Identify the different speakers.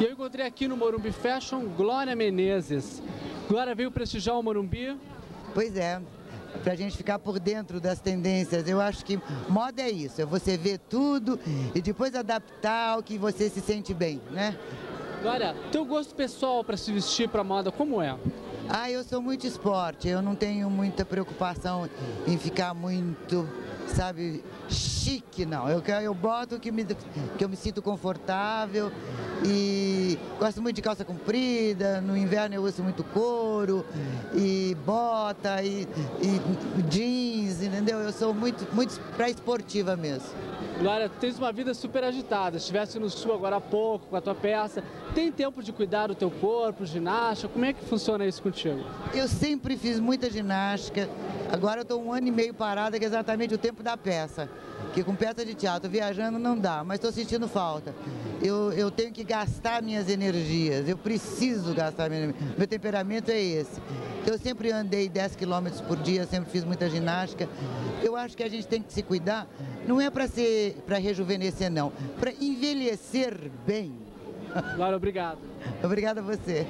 Speaker 1: E eu encontrei aqui no Morumbi Fashion Glória Menezes. Glória veio prestigiar o Morumbi.
Speaker 2: Pois é, para a gente ficar por dentro das tendências. Eu acho que moda é isso, é você ver tudo e depois adaptar ao que você se sente bem, né?
Speaker 1: Glória, teu gosto pessoal para se vestir para moda, como é?
Speaker 2: Ah, eu sou muito esporte, eu não tenho muita preocupação em ficar muito sabe, chique, não. Eu, eu boto que, me, que eu me sinto confortável e gosto muito de calça comprida, no inverno eu uso muito couro e bota e, e jeans, entendeu? Eu sou muito, muito pra esportiva mesmo.
Speaker 1: Glória, tens uma vida super agitada. Estivesse no sul agora há pouco com a tua peça. Tem tempo de cuidar do teu corpo, ginástica? Como é que funciona isso contigo?
Speaker 2: Eu sempre fiz muita ginástica. Agora eu estou um ano e meio parada, que é exatamente o tempo da peça. Que com peça de teatro, viajando não dá, mas estou sentindo falta. Eu, eu tenho que gastar minhas energias, eu preciso gastar minha Meu temperamento é esse. Eu sempre andei 10 quilômetros por dia, sempre fiz muita ginástica. Eu acho que a gente tem que se cuidar, não é para ser para rejuvenescer não, para envelhecer bem.
Speaker 1: Claro, obrigado.
Speaker 2: Obrigada a você.